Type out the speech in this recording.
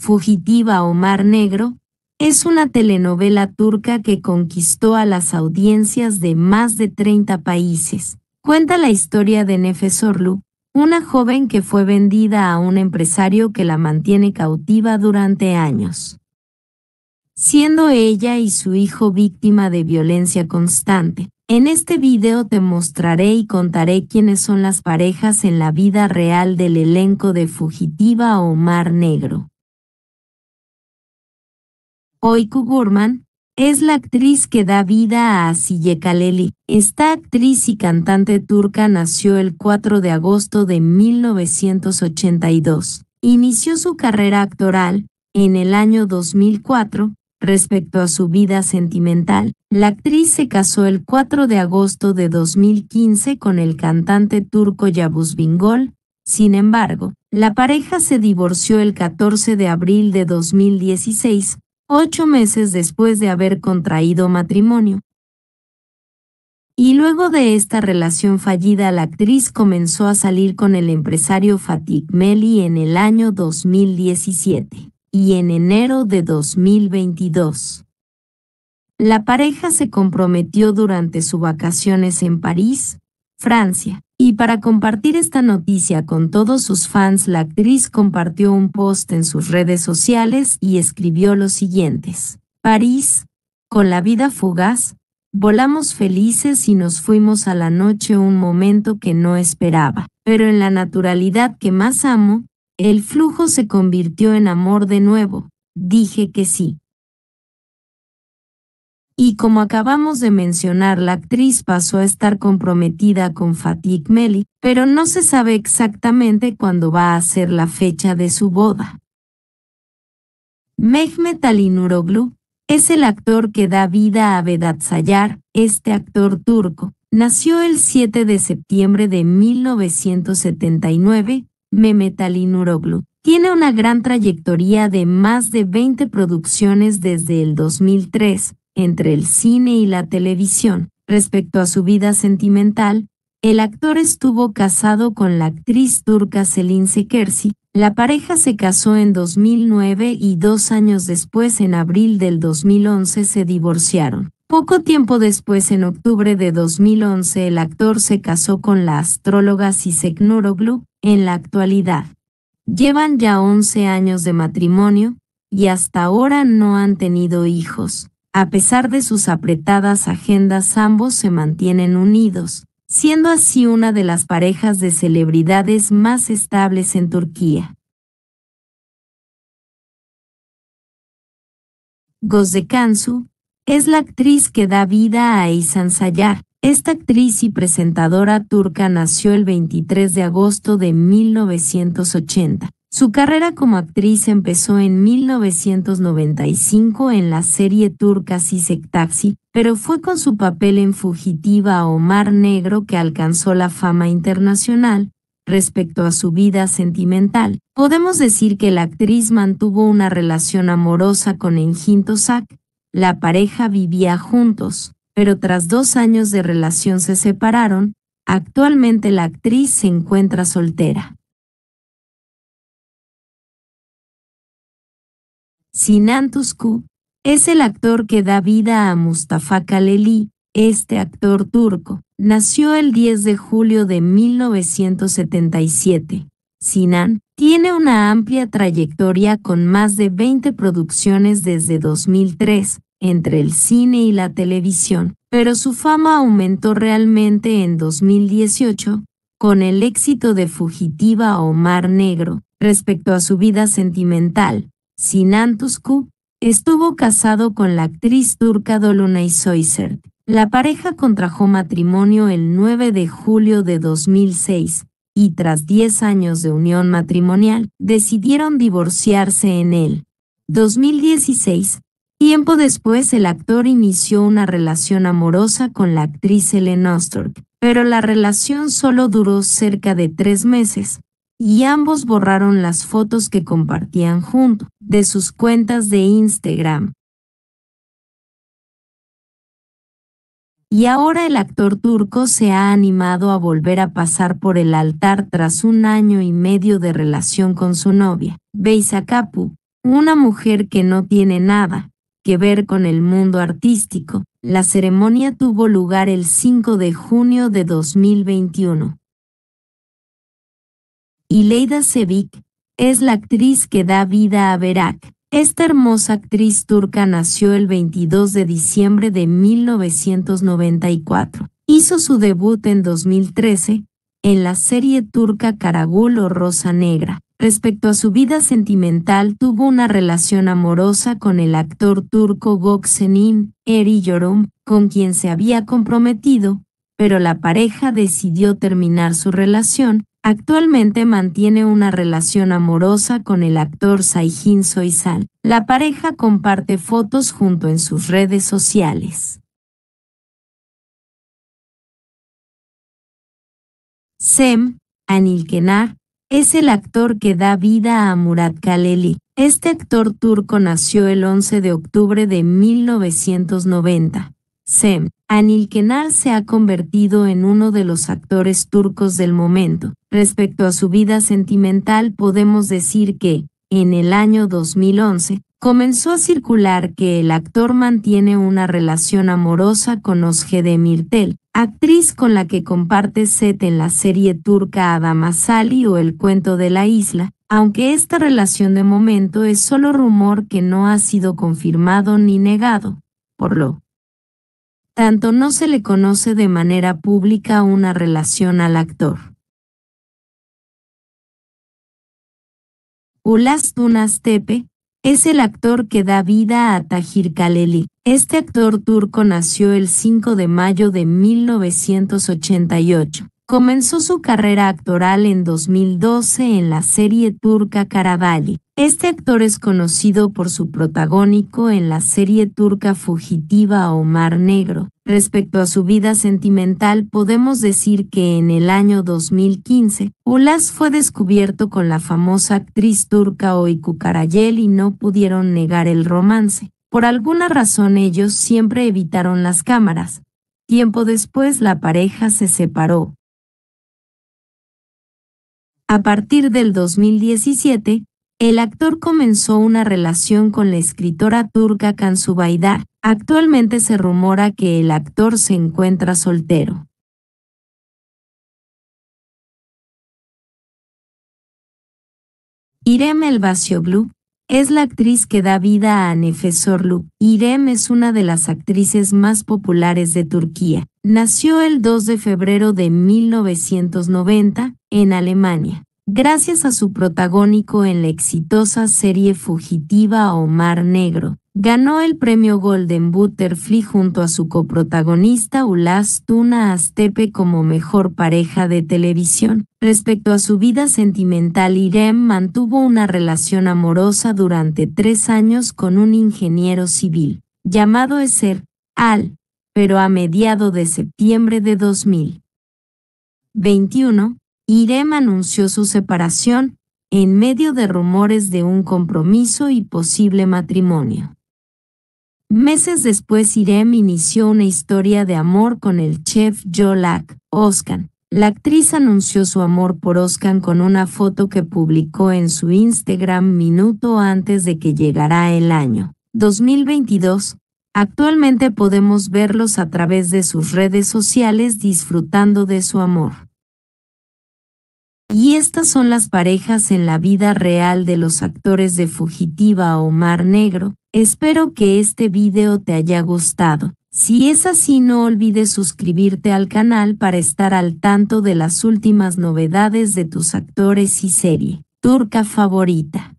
Fugitiva o Mar Negro, es una telenovela turca que conquistó a las audiencias de más de 30 países. Cuenta la historia de Nefes Orlu, una joven que fue vendida a un empresario que la mantiene cautiva durante años. Siendo ella y su hijo víctima de violencia constante, en este video te mostraré y contaré quiénes son las parejas en la vida real del elenco de Fugitiva o Mar Negro. Oyku Gurman, es la actriz que da vida a Asiye Kaleli. Esta actriz y cantante turca nació el 4 de agosto de 1982. Inició su carrera actoral en el año 2004. Respecto a su vida sentimental, la actriz se casó el 4 de agosto de 2015 con el cantante turco Yavuz Bingol. Sin embargo, la pareja se divorció el 14 de abril de 2016 ocho meses después de haber contraído matrimonio. Y luego de esta relación fallida la actriz comenzó a salir con el empresario Fatih Meli en el año 2017 y en enero de 2022. La pareja se comprometió durante sus vacaciones en París, Francia, y para compartir esta noticia con todos sus fans, la actriz compartió un post en sus redes sociales y escribió lo siguientes. París, con la vida fugaz, volamos felices y nos fuimos a la noche un momento que no esperaba, pero en la naturalidad que más amo, el flujo se convirtió en amor de nuevo. Dije que sí. Y como acabamos de mencionar, la actriz pasó a estar comprometida con Fatih Meli, pero no se sabe exactamente cuándo va a ser la fecha de su boda. Mehmet Ali Nuroglu es el actor que da vida a Vedat Sayar, este actor turco. Nació el 7 de septiembre de 1979, Mehmet Ali Nuroglu. Tiene una gran trayectoria de más de 20 producciones desde el 2003, entre el cine y la televisión. Respecto a su vida sentimental, el actor estuvo casado con la actriz turca Selin Sekersi. La pareja se casó en 2009 y dos años después, en abril del 2011, se divorciaron. Poco tiempo después, en octubre de 2011, el actor se casó con la astróloga Sisek Nuroglu. En la actualidad, llevan ya 11 años de matrimonio y hasta ahora no han tenido hijos. A pesar de sus apretadas agendas, ambos se mantienen unidos, siendo así una de las parejas de celebridades más estables en Turquía. Gozde Kansu es la actriz que da vida a Isan Sayar. Esta actriz y presentadora turca nació el 23 de agosto de 1980. Su carrera como actriz empezó en 1995 en la serie turca Sisek Taxi, pero fue con su papel en Fugitiva o Mar Negro que alcanzó la fama internacional. Respecto a su vida sentimental, podemos decir que la actriz mantuvo una relación amorosa con Engin Tosak. La pareja vivía juntos, pero tras dos años de relación se separaron. Actualmente la actriz se encuentra soltera. Sinan Tusku es el actor que da vida a Mustafa Kaleli, este actor turco. Nació el 10 de julio de 1977. Sinan tiene una amplia trayectoria con más de 20 producciones desde 2003, entre el cine y la televisión, pero su fama aumentó realmente en 2018, con el éxito de Fugitiva o Mar Negro, respecto a su vida sentimental. Sinan Tusku, estuvo casado con la actriz turca Dolunay Soysert. La pareja contrajo matrimonio el 9 de julio de 2006 y tras 10 años de unión matrimonial, decidieron divorciarse en el 2016. Tiempo después el actor inició una relación amorosa con la actriz Ellen Ostorp, pero la relación solo duró cerca de tres meses, y ambos borraron las fotos que compartían junto de sus cuentas de Instagram. Y ahora el actor turco se ha animado a volver a pasar por el altar tras un año y medio de relación con su novia, Beisa Kapu, una mujer que no tiene nada que ver con el mundo artístico. La ceremonia tuvo lugar el 5 de junio de 2021. Ileida Sevik es la actriz que da vida a Berak. Esta hermosa actriz turca nació el 22 de diciembre de 1994. Hizo su debut en 2013 en la serie turca Karagul o Rosa Negra. Respecto a su vida sentimental, tuvo una relación amorosa con el actor turco Göksenim Eri Yorum, con quien se había comprometido, pero la pareja decidió terminar su relación. Actualmente mantiene una relación amorosa con el actor Sayhin Soysal. La pareja comparte fotos junto en sus redes sociales. Sem, Anil Kenar, es el actor que da vida a Murat Kaleli. Este actor turco nació el 11 de octubre de 1990. Sem, Anil Kenar se ha convertido en uno de los actores turcos del momento. Respecto a su vida sentimental podemos decir que, en el año 2011, comenzó a circular que el actor mantiene una relación amorosa con Osge Demirtel, actriz con la que comparte set en la serie turca Adamasali o El cuento de la isla, aunque esta relación de momento es solo rumor que no ha sido confirmado ni negado, por lo tanto no se le conoce de manera pública una relación al actor. Ulas Tunas Tepe, es el actor que da vida a Tahir Kaleli. Este actor turco nació el 5 de mayo de 1988. Comenzó su carrera actoral en 2012 en la serie turca Karadali. Este actor es conocido por su protagónico en la serie turca fugitiva Omar Negro. Respecto a su vida sentimental, podemos decir que en el año 2015, Ulas fue descubierto con la famosa actriz turca Oyku Karayel y no pudieron negar el romance. Por alguna razón ellos siempre evitaron las cámaras. Tiempo después la pareja se separó. A partir del 2017, el actor comenzó una relación con la escritora turca Kansubaydar. Actualmente se rumora que el actor se encuentra soltero. Irem Elbasioglu es la actriz que da vida a Nefes Irem es una de las actrices más populares de Turquía. Nació el 2 de febrero de 1990 en Alemania. Gracias a su protagónico en la exitosa serie fugitiva Omar Negro, ganó el premio Golden Butterfly junto a su coprotagonista Ulas Tuna Astepe como mejor pareja de televisión. Respecto a su vida sentimental, Irem mantuvo una relación amorosa durante tres años con un ingeniero civil, llamado Eser Al, pero a mediado de septiembre de 2021, Irem anunció su separación en medio de rumores de un compromiso y posible matrimonio. Meses después Irem inició una historia de amor con el chef Jolak Oskan. La actriz anunció su amor por Oskan con una foto que publicó en su Instagram minuto antes de que llegara el año 2022. Actualmente podemos verlos a través de sus redes sociales disfrutando de su amor. Y estas son las parejas en la vida real de los actores de Fugitiva o Mar Negro. Espero que este video te haya gustado. Si es así no olvides suscribirte al canal para estar al tanto de las últimas novedades de tus actores y serie turca favorita.